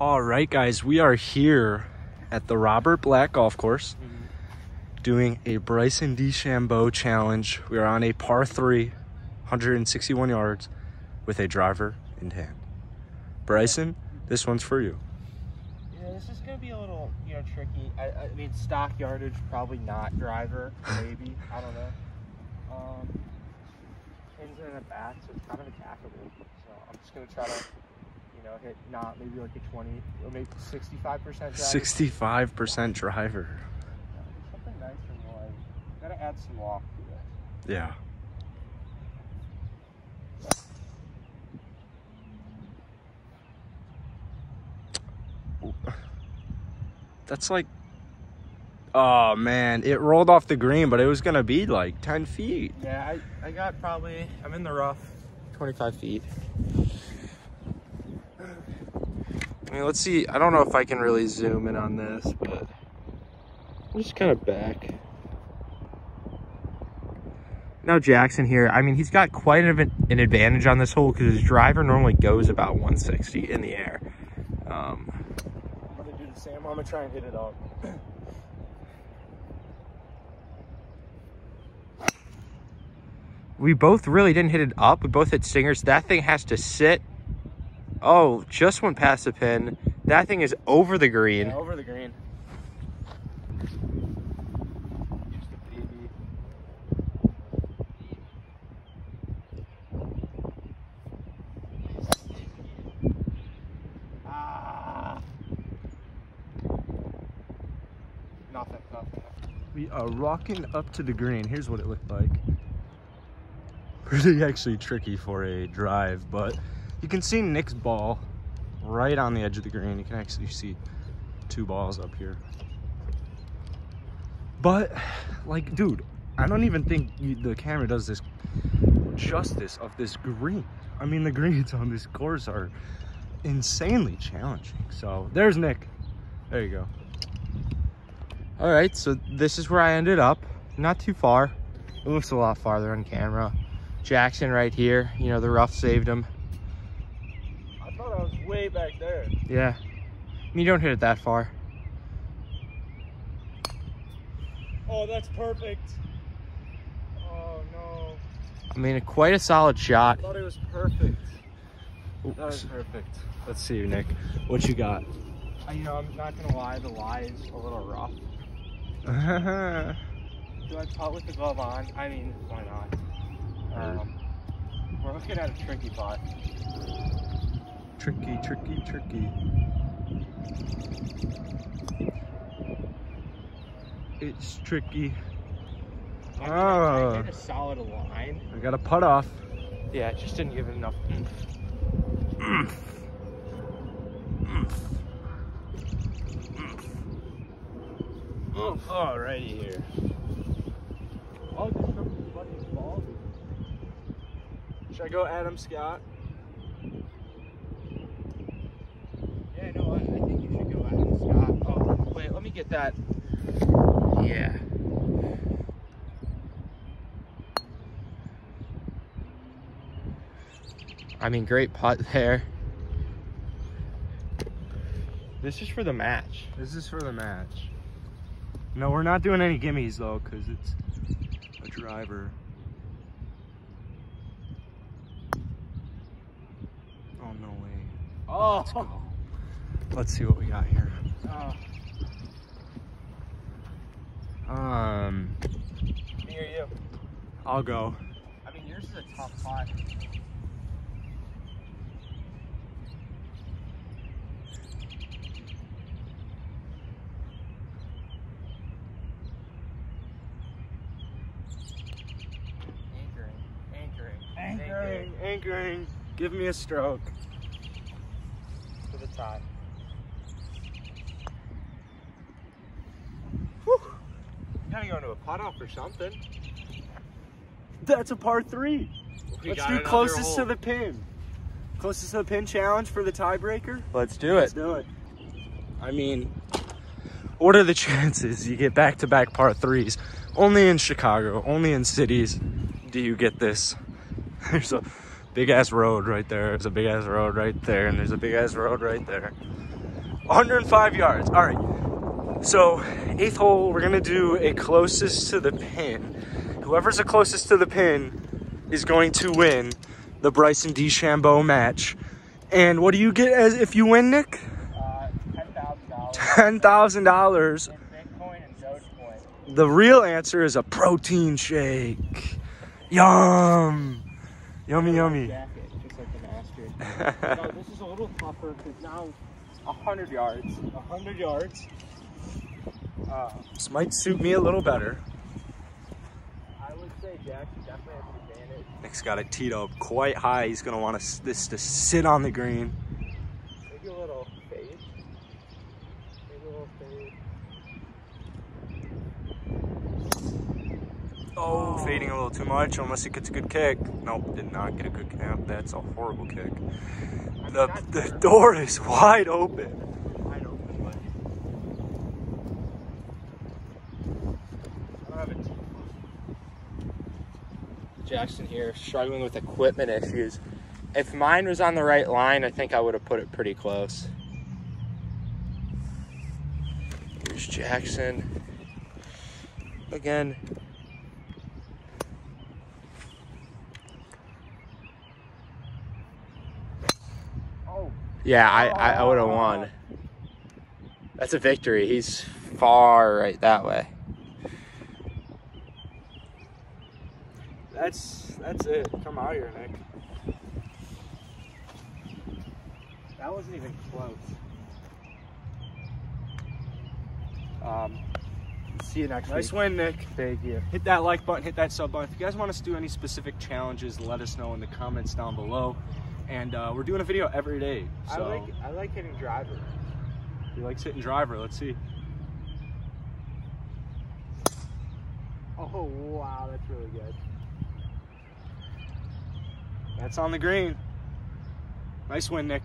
All right, guys, we are here at the Robert Black Golf Course doing a Bryson DeChambeau challenge. We are on a par three, 161 yards, with a driver in hand. Bryson, this one's for you. Yeah, this is gonna be a little, you know, tricky. I, I mean, stock yardage, probably not driver, maybe. I don't know. Um, pins are in the back, so it's kind of attackable. So I'm just gonna try to, know, hit not maybe like a 20 or maybe 65 percent driver. 65% driver. Something nice and light. Gotta add some walk to it. Yeah. That's like, oh man, it rolled off the green, but it was gonna be like 10 feet. Yeah, I, I got probably, I'm in the rough 25 feet. I mean, let's see. I don't know if I can really zoom in on this, but I'm just kind of back. Now Jackson here, I mean, he's got quite an, an advantage on this hole because his driver normally goes about 160 in the air. Um, I'm gonna do the same. I'm gonna try and hit it up. we both really didn't hit it up. We both hit stingers. That thing has to sit. Oh, just went past the pin. That thing is over the green. Yeah, over the green. Just a baby. Ah. Nothing, nothing. We are rocking up to the green. Here's what it looked like. Pretty actually tricky for a drive, but you can see Nick's ball right on the edge of the green. You can actually see two balls up here. But, like, dude, I don't even think you, the camera does this justice of this green. I mean, the greens on this course are insanely challenging. So, there's Nick. There you go. All right, so this is where I ended up. Not too far. It looks a lot farther on camera. Jackson right here. You know, the rough saved him. I thought I was way back there. Yeah. I mean, you don't hit it that far. Oh, that's perfect. Oh, no. I mean, quite a solid shot. I thought it was perfect. That was perfect. Let's see, Nick. What you got? Uh, You know, I'm not gonna lie, the lie is a little rough. Do I putt with the glove on? I mean, why not? Um, we're looking at a tricky putt. Tricky, tricky, tricky. It's tricky. I mean, Ah. I hit a solid line. I got a putt off. Yeah, it just didn't give it enough. Alrighty here. Oh, just some fucking ball. Should I go Adam Scott? Yeah, no, I, I think you should go Adam Scott. Oh, wait, let me get that. Yeah. I mean, great putt there. This is for the match. This is for the match. No, we're not doing any gimmies though, because it's a driver. Oh, no way. Oh, Let's go. Let's see what we got here. oh. Um, Me or you? I'll go. I mean, yours is a tough putt. Anchoring, anchoring, Anchoring, anchoring. Give me a stroke. to the tie. Gotta go into a putt off or something. That's a par three. We Let's do closest hole. to the pin. Closest to the pin challenge for the tiebreaker. Let's do it. Let's do it. I mean, what are the chances you get back-to-back par threes? Only in Chicago, only in cities do you get this. There's a big ass road right there. There's a big ass road right there, and there's a big ass road right there. 105 yards. All right. So, eighth hole, we're gonna do a closest to the pin. Whoever's the closest to the pin is going to win the Bryson DeChambeau match. And what do you get as if you win, Nick? Uh, ten thousand dollars Ten thousand dollars. in Bitcoin and Dogecoin. The real answer is a protein shake. Yum. Yummy, yummy. Jacket, just like no, this is a little tougher because now hundred yards. hundred yards. Uh, This might suit me a little better. I would say Jackson definitely has an advantage. Nick's got it teed up quite high. He's gonna want this to sit on the green. Maybe a little fade. Maybe a little fade. Oh, fading a little too much unless he gets a good kick. Nope, did not get a good kick. That's a horrible kick. The, the door is. Wide open, but I don't have it too close. Jackson here, struggling with equipment issues. If mine was on the right line, I think I would have put it pretty close. Here's Jackson. Again. Oh, Yeah, I, I, I would have won. That's a victory. He's far right that way. That's that's it. Come out here, Nick. that wasn't even close. Um, see you next Nice week. win, Nick. Thank you. Hit that like button, hit that sub button. If you guys want us to do any specific challenges, let us know in the comments down below. And uh, we're doing a video every day. I like I like hitting driver. he likes hitting driver. Let's see. Oh wow, that's really good. That's on the green. Nice win, Nick.